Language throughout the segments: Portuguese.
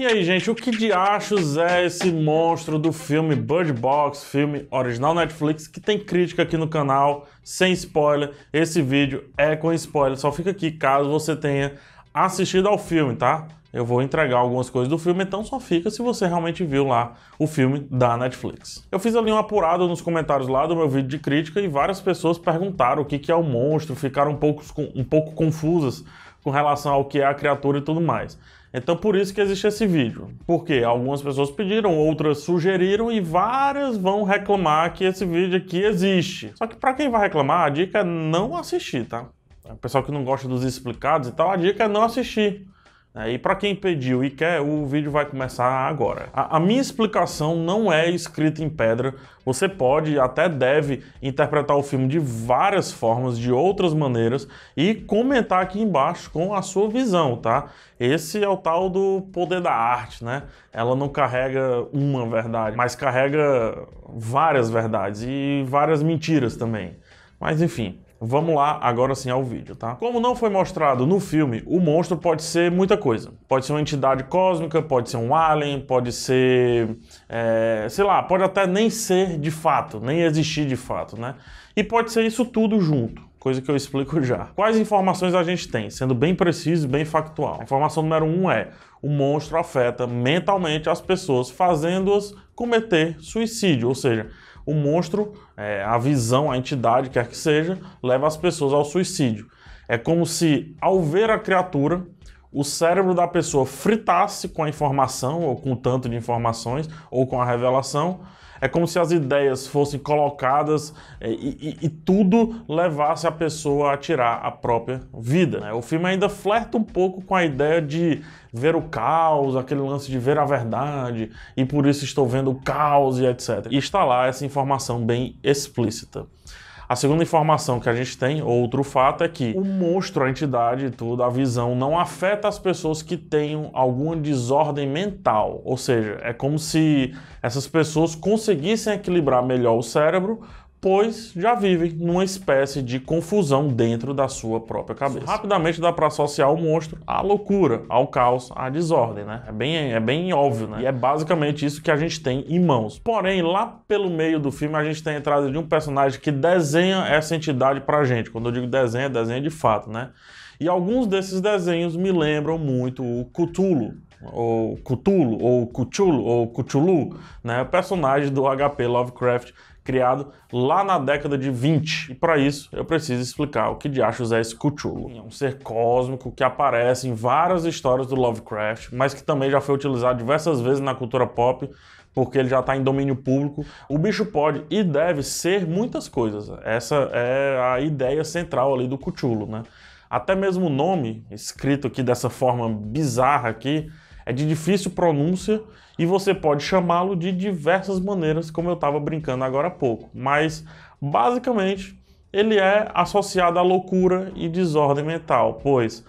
E aí, gente, o que de achos é esse monstro do filme Bird Box, filme original Netflix, que tem crítica aqui no canal, sem spoiler. Esse vídeo é com spoiler, só fica aqui caso você tenha assistido ao filme, tá? Eu vou entregar algumas coisas do filme, então só fica se você realmente viu lá o filme da Netflix. Eu fiz ali uma apurada nos comentários lá do meu vídeo de crítica e várias pessoas perguntaram o que, que é o monstro, ficaram um pouco, um pouco confusas com relação ao que é a criatura e tudo mais. Então por isso que existe esse vídeo. Porque algumas pessoas pediram, outras sugeriram e várias vão reclamar que esse vídeo aqui existe. Só que para quem vai reclamar, a dica é não assistir, tá? O pessoal que não gosta dos explicados e tal, a dica é não assistir. É, e para quem pediu e quer, o vídeo vai começar agora. A, a, minha explicação não é escrita em pedra. Você pode até deve interpretar o filme de várias formas, de outras maneiras e comentar aqui embaixo com a sua visão, tá? Esse é o tal do poder da arte, né? Ela não carrega uma verdade, mas carrega várias verdades e várias mentiras também. Mas enfim, Vamos lá agora sim ao vídeo, tá? Como não foi mostrado no filme, o monstro pode ser muita coisa. Pode ser uma entidade cósmica, pode ser um alien, pode ser, é, sei lá, pode até nem ser de fato, nem existir de fato, né? E pode ser isso tudo junto, coisa que eu explico já. Quais informações a gente tem? Sendo bem preciso e bem factual. A informação número um é, o monstro afeta mentalmente as pessoas, fazendo-as cometer suicídio, ou seja, o monstro, é, a visão, a entidade, quer que seja, leva as pessoas ao suicídio. É como se, ao ver a criatura, o cérebro da pessoa fritasse com a informação, ou com o tanto de informações, ou com a revelação, é como se as ideias fossem colocadas é, e, e, e, tudo levasse a pessoa a tirar a própria vida. Né? O filme ainda flerta um pouco com a ideia de ver o caos, aquele lance de ver a verdade, e por isso estou vendo o caos e etc. E está lá essa informação bem explícita. A segunda informação que a gente tem, outro fato, é que o monstro, a entidade e tudo, a visão, não afeta as pessoas que tenham alguma desordem mental. Ou seja, é como se essas pessoas conseguissem equilibrar melhor o cérebro pois já vivem numa espécie de confusão dentro da sua própria cabeça. Rapidamente dá para associar o monstro à loucura, ao caos, à desordem, né? É bem, é bem óbvio, né? E é basicamente isso que a gente tem em mãos. Porém, lá pelo meio do filme, a gente tem a entrada de um personagem que desenha essa entidade pra gente. Quando eu digo desenha, desenha de fato, né? E alguns desses desenhos me lembram muito o Cthulhu, ou Cthulhu, ou Cthulhu, ou Cthulhu, né? O personagem do HP Lovecraft criado lá na década de 20. E para isso eu preciso explicar o que de achos é esse Cthulhu. É um ser cósmico que aparece em várias histórias do Lovecraft, mas que também já foi utilizado diversas vezes na cultura pop, porque ele já está em domínio público. O bicho pode e deve ser muitas coisas. Essa é a ideia central ali do Cthulhu, né? Até mesmo o nome, escrito aqui dessa forma bizarra aqui, é de difícil pronúncia e você pode chamá-lo de diversas maneiras, como eu estava brincando agora há pouco. Mas, basicamente, ele é associado à loucura e desordem mental, pois,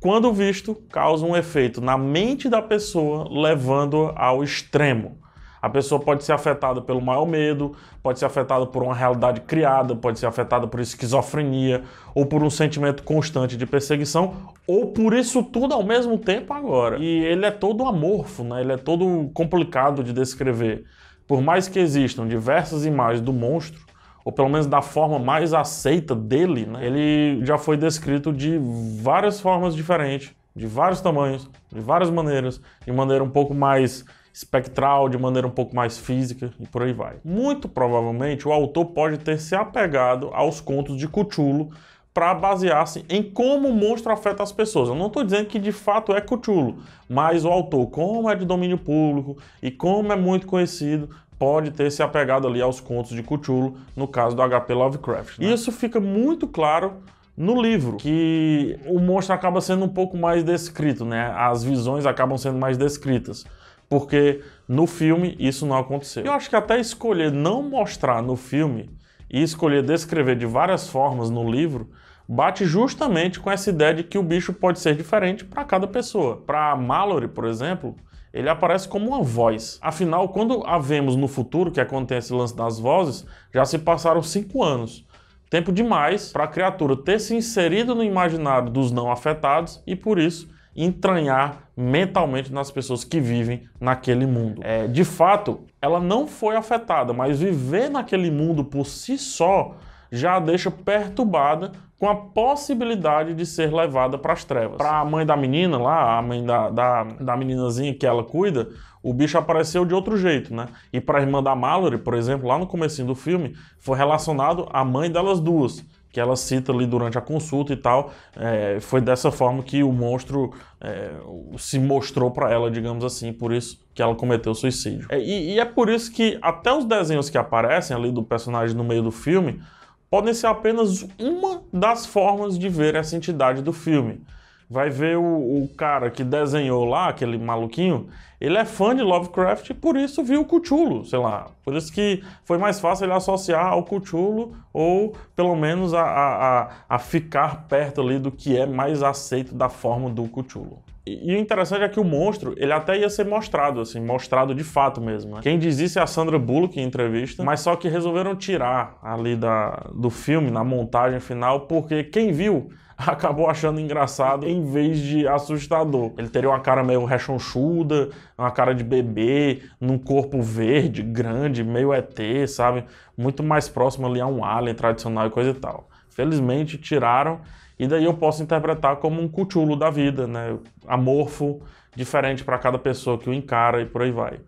quando visto, causa um efeito na mente da pessoa, levando ao extremo. A pessoa pode ser afetada pelo maior medo, pode ser afetada por uma realidade criada, pode ser afetada por esquizofrenia, ou por um sentimento constante de perseguição, ou por isso tudo ao mesmo tempo agora. E ele é todo amorfo, né? ele é todo complicado de descrever. Por mais que existam diversas imagens do monstro, ou pelo menos da forma mais aceita dele, né? ele já foi descrito de várias formas diferentes, de vários tamanhos, de várias maneiras, de maneira um pouco mais espectral, de maneira um pouco mais física e por aí vai. Muito provavelmente o autor pode ter se apegado aos contos de Cthulhu para basear-se em como o monstro afeta as pessoas. Eu não estou dizendo que de fato é Cthulhu, mas o autor, como é de domínio público e como é muito conhecido, pode ter se apegado ali aos contos de Cthulhu, no caso do HP Lovecraft. Né? Isso fica muito claro no livro, que o monstro acaba sendo um pouco mais descrito, né? As visões acabam sendo mais descritas porque no filme isso não aconteceu. Eu acho que até escolher não mostrar no filme e escolher descrever de várias formas no livro bate justamente com essa ideia de que o bicho pode ser diferente para cada pessoa. Para Mallory, por exemplo, ele aparece como uma voz. Afinal, quando a vemos no futuro, que acontece o lance das vozes, já se passaram cinco anos. Tempo demais para a criatura ter se inserido no imaginário dos não afetados e, por isso, entranhar mentalmente nas pessoas que vivem naquele mundo. É, de fato, ela não foi afetada, mas viver naquele mundo por si só já a deixa perturbada com a possibilidade de ser levada para as trevas. Para a mãe da menina lá, a mãe da, da, da meninazinha que ela cuida, o bicho apareceu de outro jeito, né? E para a irmã da Mallory, por exemplo, lá no começo do filme, foi relacionado à mãe delas duas que ela cita ali durante a consulta e tal. É, foi dessa forma que o monstro é, se mostrou para ela, digamos assim, por isso que ela cometeu suicídio. É, e, e, é por isso que até os desenhos que aparecem ali do personagem no meio do filme podem ser apenas uma das formas de ver essa entidade do filme vai ver o, o, cara que desenhou lá, aquele maluquinho, ele é fã de Lovecraft e por isso viu o Cthulhu, sei lá. Por isso que foi mais fácil ele associar ao Cthulhu ou pelo menos a, a, a ficar perto ali do que é mais aceito da forma do Cthulhu. E, o interessante é que o monstro, ele até ia ser mostrado, assim, mostrado de fato mesmo. Né? Quem diz isso é a Sandra Bullock em entrevista, mas só que resolveram tirar ali da, do filme, na montagem final, porque quem viu acabou achando engraçado em vez de assustador. Ele teria uma cara meio rechonchuda, uma cara de bebê, num corpo verde, grande, meio ET, sabe? Muito mais próximo ali a um alien tradicional e coisa e tal. Felizmente tiraram, e daí eu posso interpretar como um cuchulo da vida, né? Amorfo, diferente para cada pessoa que o encara e por aí vai.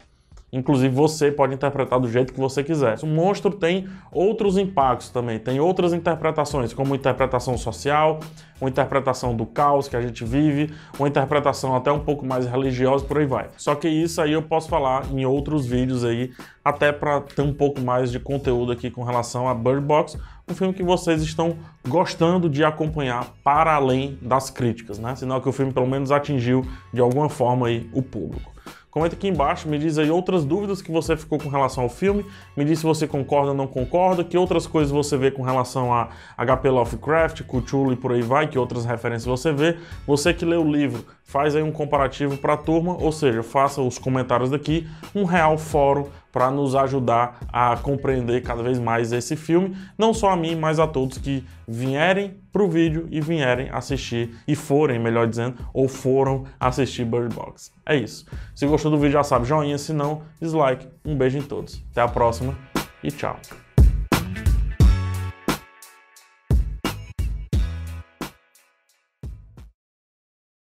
Inclusive você pode interpretar do jeito que você quiser. O monstro tem outros impactos também, tem outras interpretações, como interpretação social, uma interpretação do caos que a gente vive, uma interpretação até um pouco mais religiosa, por aí vai. Só que isso aí eu posso falar em outros vídeos aí, até para ter um pouco mais de conteúdo aqui com relação a Bird Box, um filme que vocês estão gostando de acompanhar para além das críticas, né? Sinal que o filme pelo menos atingiu de alguma forma aí o público. Comenta aqui embaixo, me diz aí outras dúvidas que você ficou com relação ao filme, me diz se você concorda ou não concorda, que outras coisas você vê com relação a HP Lovecraft, Cthulhu e por aí vai, que outras referências você vê. Você que lê o livro, faz aí um comparativo para a turma, ou seja, faça os comentários daqui, um real fórum para nos ajudar a compreender cada vez mais esse filme, não só a mim, mas a todos que vierem para o vídeo e vierem assistir, e forem, melhor dizendo, ou foram assistir Bird Box. É isso. Se gostou do vídeo já sabe, joinha, se não, dislike. Um beijo em todos. Até a próxima e tchau.